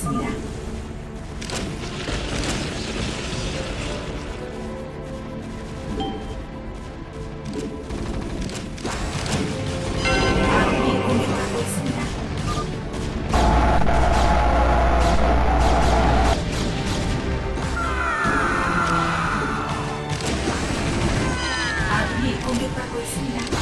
파괴되었습니다. 공격받고 있습니다.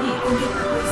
你以后就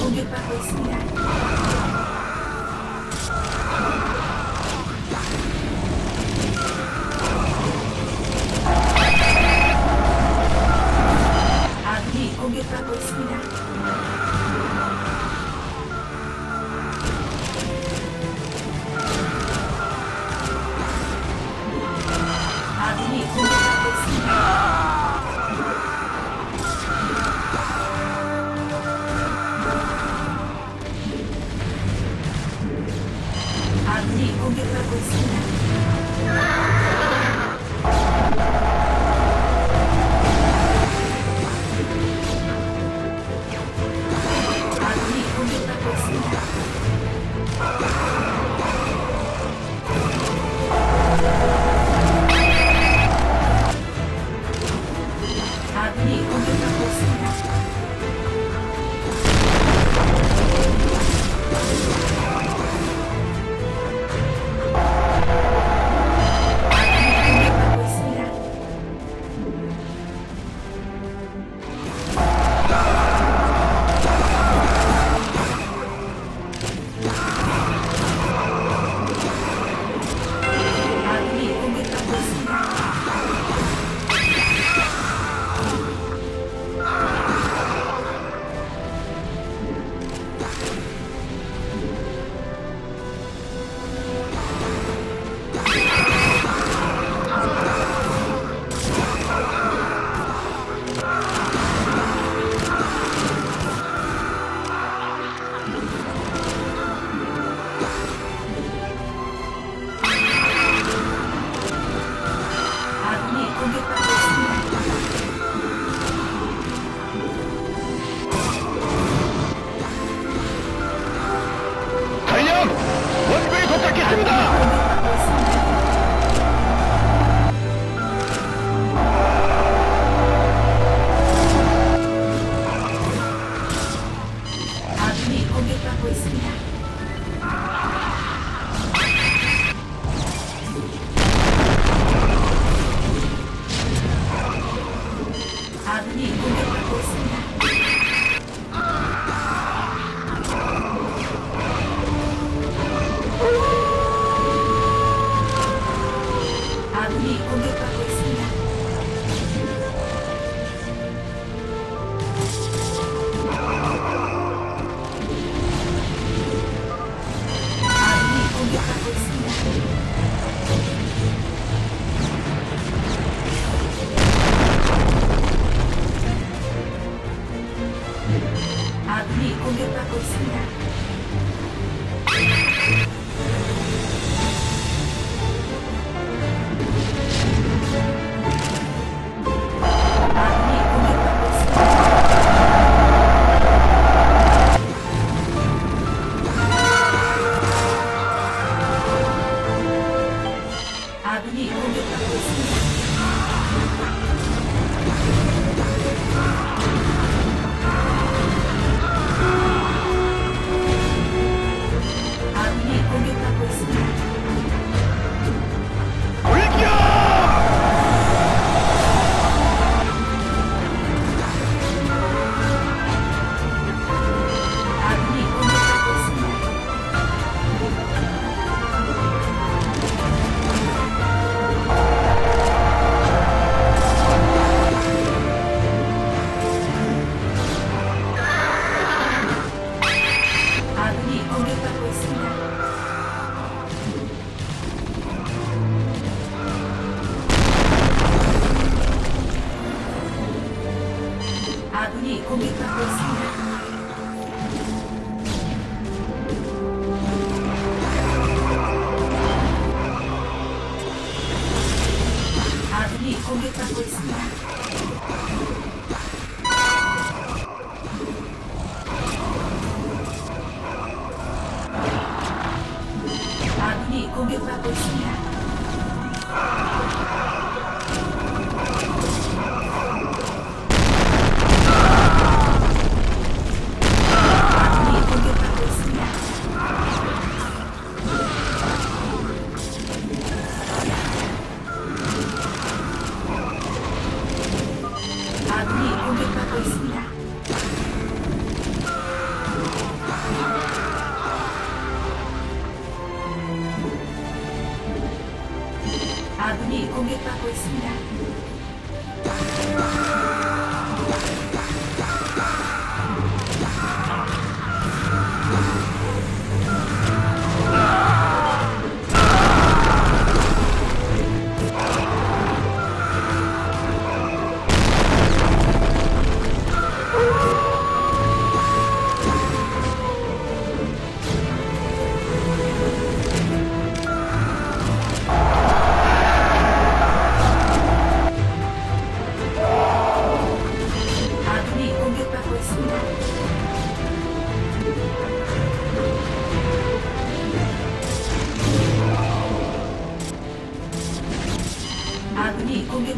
Subiu para a velocidade. Aqui, ouviu para a velocidade. Así.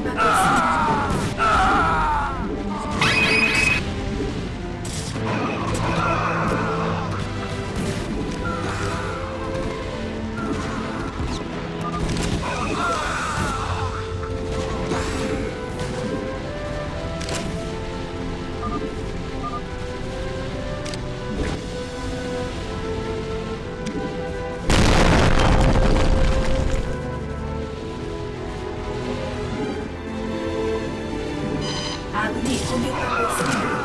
なんです。阿弥陀佛。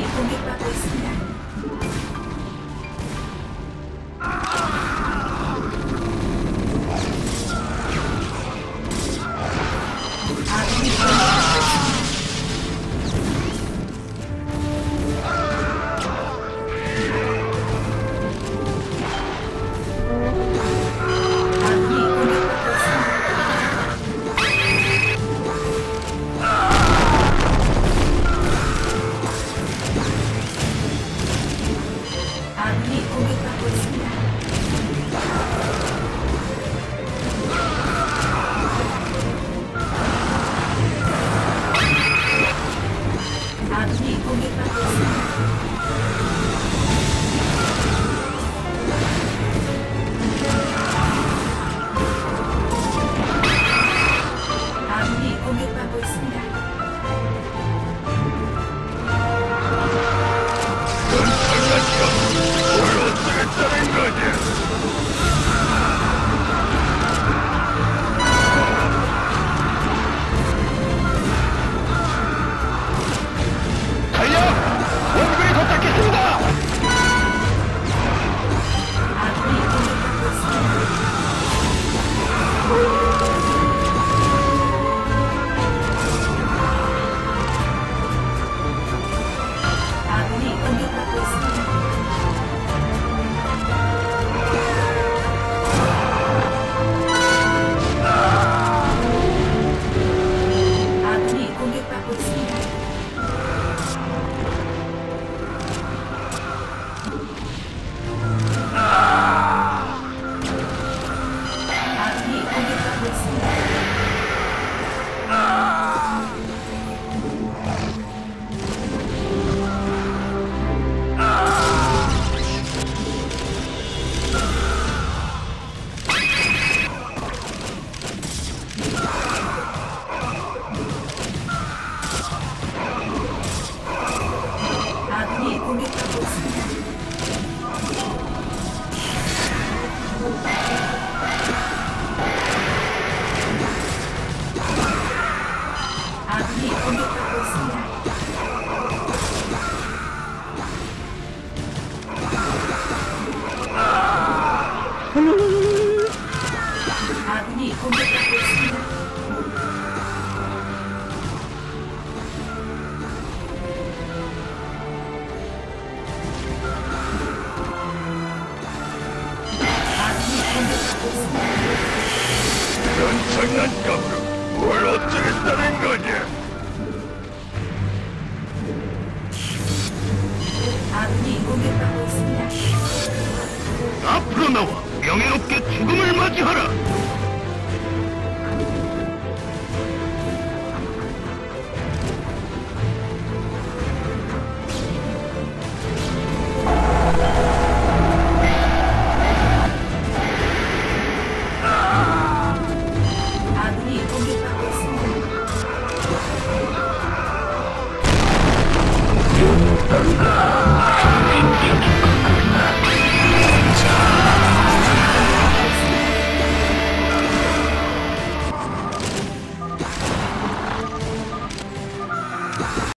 공격받고 있습니다.